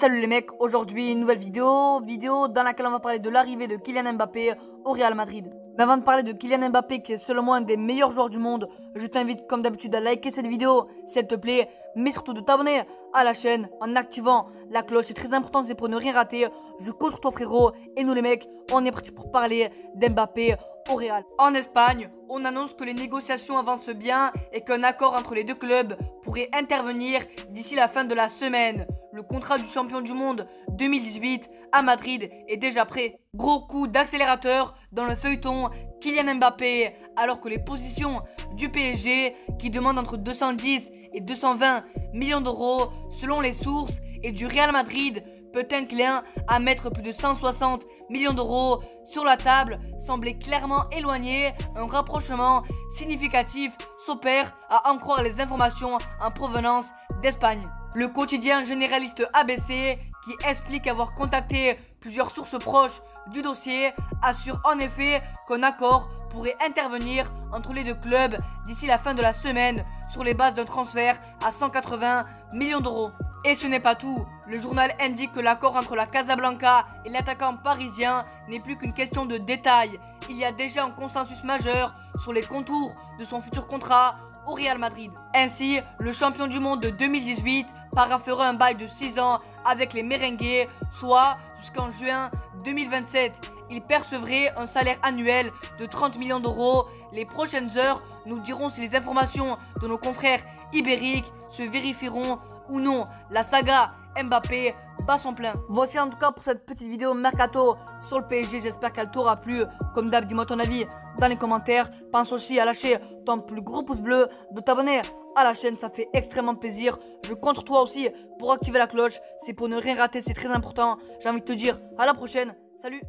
Salut les mecs, aujourd'hui une nouvelle vidéo, vidéo dans laquelle on va parler de l'arrivée de Kylian Mbappé au Real Madrid. Mais avant de parler de Kylian Mbappé qui est selon un des meilleurs joueurs du monde, je t'invite comme d'habitude à liker cette vidéo s'il te plaît, mais surtout de t'abonner à la chaîne en activant la cloche, c'est très important, c'est pour ne rien rater. Je compte sur toi frérot et nous les mecs, on est parti pour parler d'Mbappé au Real. En Espagne, on annonce que les négociations avancent bien et qu'un accord entre les deux clubs pourrait intervenir d'ici la fin de la semaine. Le contrat du champion du monde 2018 à Madrid est déjà prêt. Gros coup d'accélérateur dans le feuilleton Kylian Mbappé, alors que les positions du PSG, qui demandent entre 210 et 220 millions d'euros selon les sources, et du Real Madrid, peut inclin à mettre plus de 160 millions d'euros sur la table, semblait clairement éloigné. Un rapprochement significatif s'opère à en croire les informations en provenance d'Espagne. Le quotidien généraliste ABC, qui explique avoir contacté plusieurs sources proches du dossier, assure en effet qu'un accord pourrait intervenir entre les deux clubs d'ici la fin de la semaine sur les bases d'un transfert à 180 millions d'euros. Et ce n'est pas tout. Le journal indique que l'accord entre la Casablanca et l'attaquant parisien n'est plus qu'une question de détail. Il y a déjà un consensus majeur sur les contours de son futur contrat au Real Madrid. Ainsi, le champion du monde de 2018 paraphera un bail de 6 ans avec les merengues, soit jusqu'en juin 2027. Il percevrait un salaire annuel de 30 millions d'euros. Les prochaines heures nous diront si les informations de nos confrères ibériques se vérifieront ou non. La saga Mbappé bat son plein. Voici en tout cas pour cette petite vidéo mercato sur le PSG. J'espère qu'elle t'aura plu. Comme d'hab, dis-moi ton avis dans les commentaires. Pense aussi à lâcher ton plus gros pouce bleu, de t'abonner à la chaîne, ça fait extrêmement plaisir. Je compte sur toi aussi pour activer la cloche. C'est pour ne rien rater, c'est très important. J'ai envie de te dire à la prochaine. Salut